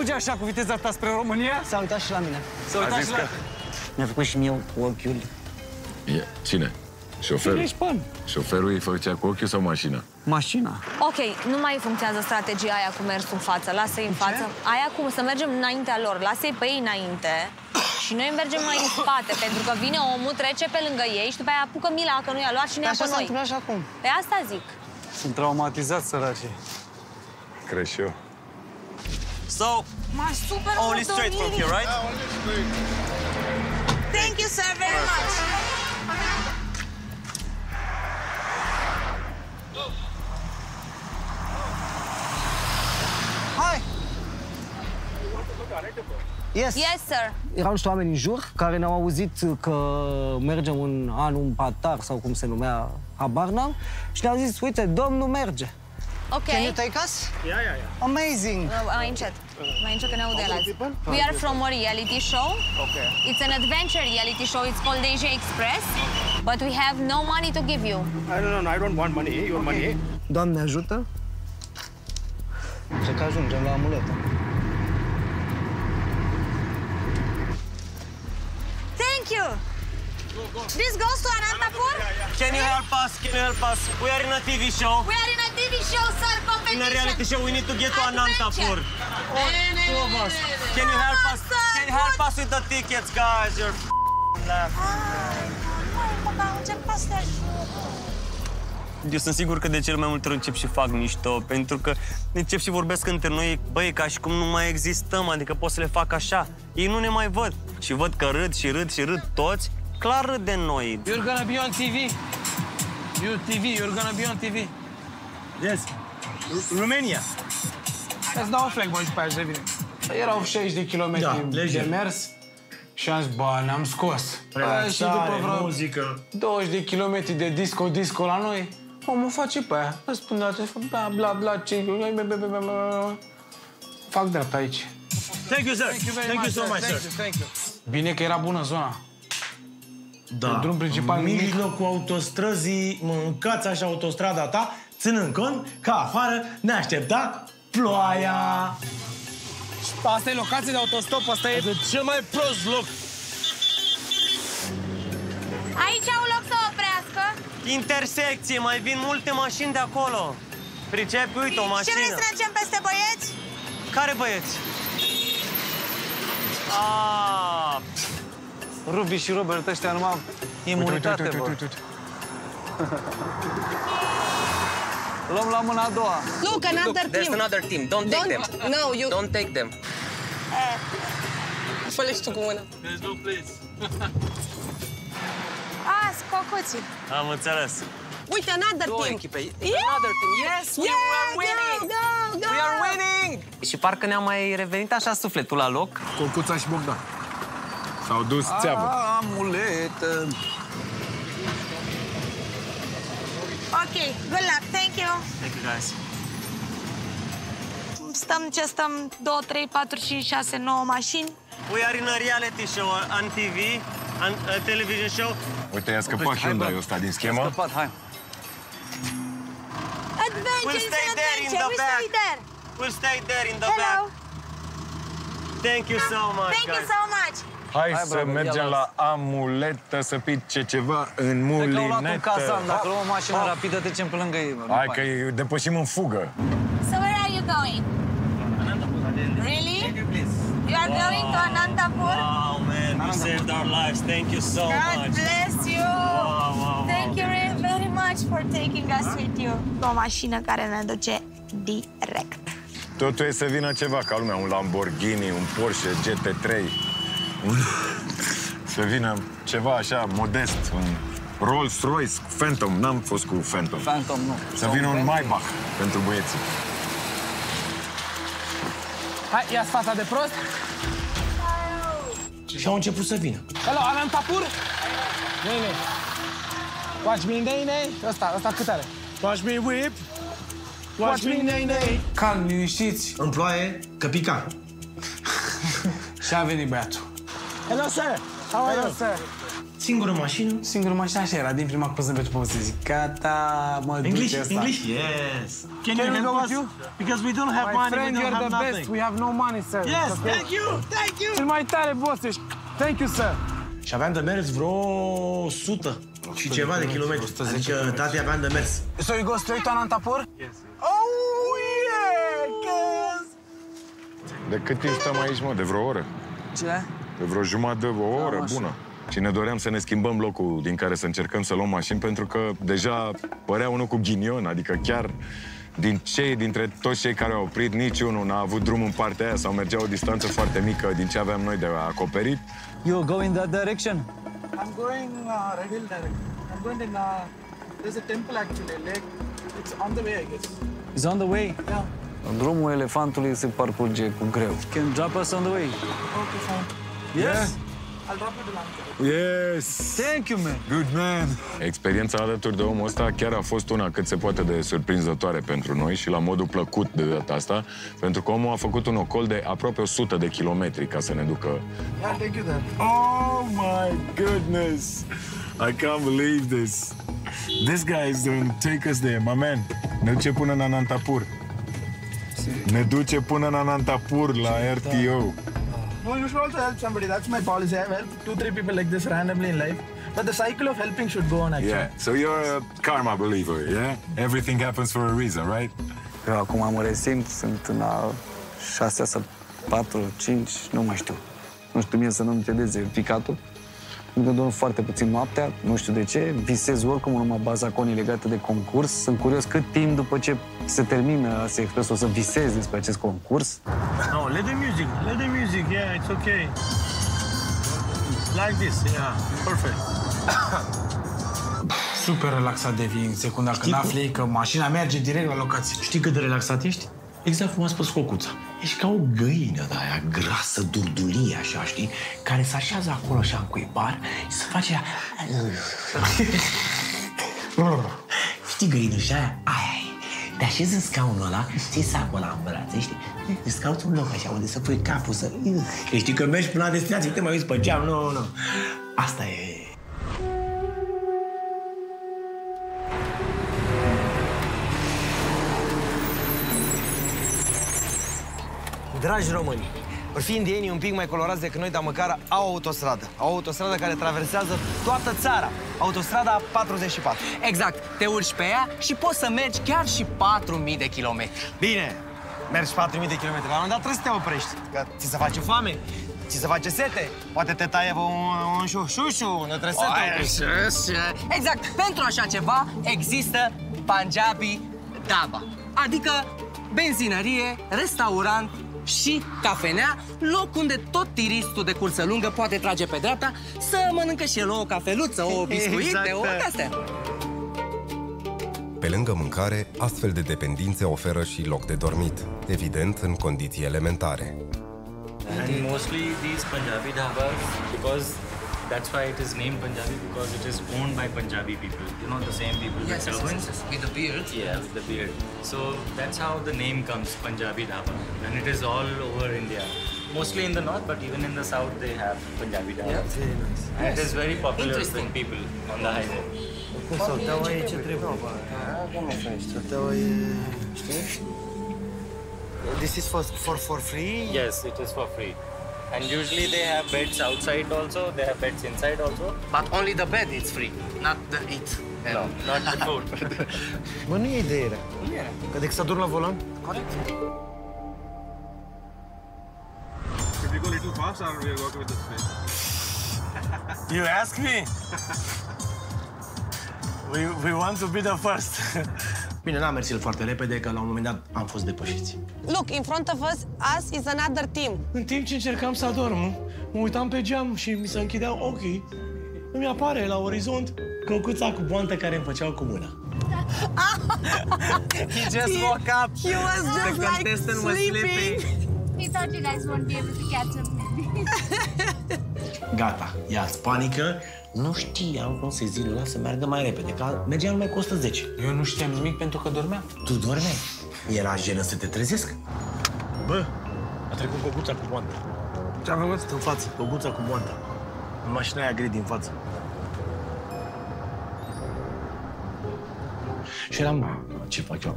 fuge așa cu viteza ta spre România? S-a uitat și la mine. S-a uitat și la... Mi-a făcut și mie cu ochiul. E, cine? Șoferul? Ești pan. Șoferul îi făcea cu ochiul sau mașina? Mașina. Ok, nu mai funcționează strategia aia cu mersul în față. Lasă-i în față. Aia cu să mergem înaintea lor. Lasă-i pe ei înainte și noi mergem mai în spate, pentru că vine omul, trece pe lângă ei și după aia apucă mila că nu i-a luat și ne ia Așa pe s-a noi. întâmplat și acum. Pe asta zic. Sunt traumatizat, săracii. Cred și eu. So, Mă super only straight from here, right? Thank you, sir, very much. Hai! Yes. Yes, sir. Erau niște oameni în jur care ne-au auzit că mergem în anul patar sau cum se numea, habar n-am, și ne-au zis, uite, domnul merge. Ok. Can you take us? Yeah, yeah, yeah. Amazing! Uh, Mai încet. Mai încet că ne aude ăla. We are from a reality show. Okay. It's an adventure reality show. It's called Asia Express. But we have no money to give you. I don't know. I don't want money. Your money. Doamne ajută! Cred că ajungem la amuletă. This goes to Anantapur? Can you help us? Can you help us? We are in a TV show. We are in a TV show, sir, In competition. a reality show, we need to get to Anantapur. All two of us. Can you help us? Can you help us with the tickets, guys? You're laughing. Eu sunt sigur că de cel mai multe ori încep și fac mișto, pentru că încep și vorbesc între noi, băi, ca și cum nu mai existăm, adică pot să le fac așa. Ei nu ne mai văd și văd că râd și râd și râd toți, clar râd de noi. You're gonna be on TV. You TV, you're gonna be on TV. Yes. R- Romania. Îți dau un flag, bă, și pe aia revine. Erau 60 de kilometri Da, de lejer. mers și am zis, bă, ne-am scos. Aia și după vreo muzică. 20 de kilometri de disco, disco la noi, omul face pe aia. Răspunde la telefon, bla, bla, bla, ce... Fac dreapta aici. Thank you, sir. Thank you so much, Thank sir. you, thank you. Bine că era bună zona. Da. Pe drum principal În nimic. mijlocul autostrăzii, mâncați așa autostrada ta, ținând cont că afară ne aștepta ploaia. Asta e locație de autostop, asta e... De cel mai prost loc. Aici au loc să oprească. Intersecție, mai vin multe mașini de acolo. Pricepi, uite, o Ce mașină. vrei să trecem peste băieți? Care băieți? Ah, Ruby și Robert ăștia numai imunitate, uite, bă. uite, uite, Luăm la mâna a doua. Look, another there's team. another team. Don't take Don't, them. no, you... Don't take them. Fă-le și tu cu mâna. Ah, scocuții. Am înțeles. Uite, another Două team. echipe. Yeah! Another team. Yes, we Yeah, are winning. go, go, go! We are winning. Și parcă ne-a mai revenit așa sufletul la loc. Cocuța și Bogdan. S-au dus țeavă. Amuletă. Ok, good luck, thank you. Thank you, guys. Stăm ce stăm? 2, 3, 4, 5, 6, 9 mașini. We are in a reality show on TV, on a television show. Uite, i-a scăpat Hyundai ăsta din schemă. Scăpat, hai. Adventure We'll is stay an there in adventure. the We back. stay there. We'll stay there in the Hello. back. Thank you so much, Thank you guys. so much. Hai, Hai, să bravo, mergem ia la amuletă, să pice ceva în Cred că au luat un mulinetă. cazan, dacă luăm o mașină rapidă, trecem pe lângă ei. bă, Hai după că aia. îi depășim în fugă. So where are you going? Really? You are going to Anantapur? Wow, man, you saved our lives. Thank you so God much. bless you. Wow, wow, wow. Thank you re- very much for taking us with you. O mașină care ne duce direct. Totul e să vină ceva ca lumea, un Lamborghini, un Porsche GT3, un... să vină ceva așa modest, un Rolls-Royce cu Phantom, n-am fost cu Phantom. Phantom, nu. Să vină un Maybach pentru băieții. Hai, ia fața de prost. Și au început să vină. Hello, Anantapur? Nene. Watch me, nene. Ăsta, ăsta cât are? Watch me whip. Watch me nay nay. Calm, liniștiți. În ploaie, că pica. Și a venit băiatul. Hello, sir. How are Hello, you? sir. Singură mașină. Singură mașina așa era, din prima poză pe poveste zic, gata, mă English, duce asta. English? Yes. Can, Can you we help go us? with you? Because we don't have My money, friend, we don't you're have the nothing. best, we have no money, sir. Yes, It's okay? thank you, thank you. Cel mai tare, boss, ești. Thank you, sir. Și aveam de mers vreo 100 și ceva de kilometri. 110 Adică kilometri. tati aveam de mers. So you go straight to Anantapur? Yes. Oh, yeah, cuz. De cât timp stăm aici, mă? De vreo oră? Ce? De vreo jumătate de o oră așa. bună. Și ne doream să ne schimbăm locul din care să încercăm să luăm mașini, pentru că deja părea unul cu ghinion, adică chiar din cei, dintre toți cei care au oprit, niciunul n-a avut drum în partea aia sau mergea o distanță foarte mică din ce aveam noi de acoperit. You go in that direction. I'm going uh, Red Hill direction. I'm going in. Uh, there's a temple actually, lake. It's on the way, I guess. It's on the way. Yeah. Drumul elefantului se parcurge cu greu. Can drop us on the way. Okay, fine. Yes. I'll drop you to lunch. Yes! Thank you, man. Good man! Experiența alături de omul ăsta chiar a fost una cât se poate de surprinzătoare pentru noi și la modul plăcut de data asta, pentru că omul a făcut un ocol de aproape 100 de kilometri ca să ne ducă... Yeah, I'll take you there. Oh my goodness! I can't believe this! This guy is going to take us there, my man. Ne duce până în Anantapur. Ne duce până în Anantapur la RTO. No, you should also help somebody. That's my policy. I've helped two, three people like this randomly in life. But the cycle of helping should go on actually. Yeah, so you're a karma believer, yeah? Everything happens for a reason, right? Eu acum mă resimt, sunt în a șasea sau patru, cinci, nu mai știu. Nu știu mie să nu-mi cedeze picatul. Pentru că dorm foarte puțin noaptea, nu știu de ce. Visez oricum numai bazaconii legate de concurs. Sunt curios cât timp după ce se termină se Express o să visez despre acest concurs. No, let the music, let the music, yeah, it's okay. Like this, yeah, perfect. Super relaxat devii în secunda când afli că mașina merge direct la locație. Știi cât de relaxat ești? Exact cum a spus Cocuța. Ești ca o găină de aia grasă, durdulie, așa, știi? Care se așează acolo așa în cuibar și se face aia... știi găină și aia? Aia e. Te așezi în scaunul ăla, ții sacul ăla în brațe, știi? Îți cauți un loc așa unde să pui capul, să... Că știi că mergi până la destinație, te mai uiți pe geam, nu, nu. Asta e... Dragi români, or fi indienii un pic mai colorați decât noi, dar măcar au autostradă. Au autostradă care traversează toată țara. Autostrada 44. Exact, te urci pe ea și poți să mergi chiar și 4.000 de kilometri. Bine, mergi 4.000 de kilometri, la un moment dat trebuie să te oprești. Că ți se face foame, ți se face sete, poate te taie un, un șușușu, nu trebuie să te oprești. Exact, pentru așa ceva există Punjabi Daba, adică benzinărie, restaurant și cafenea, loc unde tot tiristul de cursă lungă poate trage pe dreapta să mănâncă și el o cafeluță, o biscuite, Exact. o de-astea. Pe lângă mâncare, astfel de dependențe oferă și loc de dormit, evident în condiții elementare. And mostly these Punjabi dhabas, because that's why it is named Punjabi, because it is owned by Punjabi people. You know, the same people Yes, with yes, yes, turbans. yes, with the beard. Yeah, with the beard. So that's how the name comes, Punjabi dhaba. And it is all over India. Mostly in the north, but even in the south they have Punjabi dhaba. Yeah. Very nice. And it is very popular Interesting. with people on the highway. Salteaua e ce trebuie. Salteaua e... Știi? This is for, for, for free? Yes, it is for free. And usually they have beds outside also, they have beds inside also. But only the bed is free, not the eat. No, not the food. Bă, nu e idee rea. Că decât să dormi la volan? Corect. Should we go a little fast or we are working with the speed? You ask me? We, we want to be the first. Bine, n-am mers el foarte repede, că la un moment dat am fost depășiți. Look, in front of us, us is another team. În timp ce încercam să adorm, mă uitam pe geam și mi se închideau ochii. Îmi apare la orizont căcuța cu boantă care îmi făceau cu mâna. He just woke up. He was The just like contestant was sleeping. He thought you guys won't be able to catch up maybe. Gata, ia panică. Nu știam cum să-i zic lui meargă mai repede, că mergeam mai costă 10. Eu nu știam nimic pentru că dormeam. Tu dormeai? Era jenă să te trezesc? Bă, a trecut coguța cu boanta. Ce-a făcut? În față, coguța cu boanta. În mașina aia gri din față. Și eram, ce fac eu